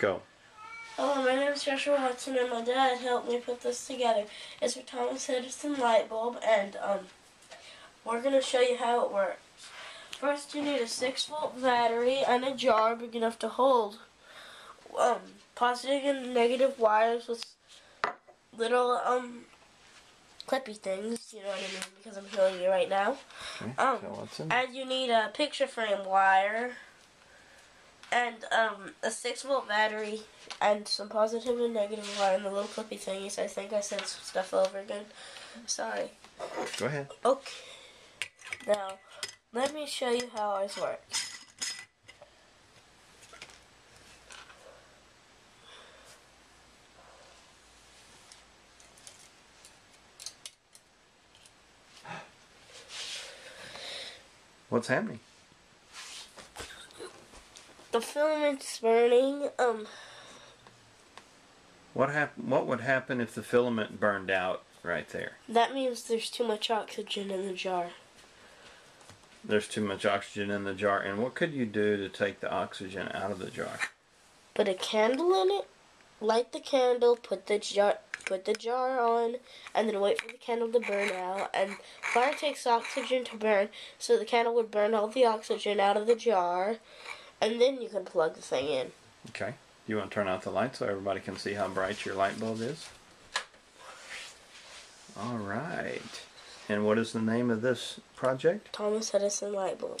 Go. Hello, my name is Joshua Hudson, and my dad helped me put this together. It's a Thomas Edison light bulb, and um, we're gonna show you how it works. First, you need a six volt battery and a jar big enough to hold um positive and negative wires with little um clippy things. You know what I mean? Because I'm showing you right now. Okay. Um, so what's in? And you need a picture frame wire and um, a 6 volt battery and some positive and negative wire and the little clippy thingies. I think I said some stuff over again. Sorry. Go ahead. Okay. Now, let me show you how ours works. What's happening? The filament's burning. Um, What hap- What would happen if the filament burned out right there? that means there's too much oxygen in the jar. There's too much oxygen in the jar, and what could you do to take the oxygen out of the jar? Put a candle in it, light the candle, put the jar put the jar on, and then wait for the candle to burn out. And fire takes oxygen to burn, so the candle would burn all the oxygen out of the jar, and then you can plug the thing in. Okay. You want to turn out the light so everybody can see how bright your light bulb is? All right. And what is the name of this project? Thomas Edison light bulb.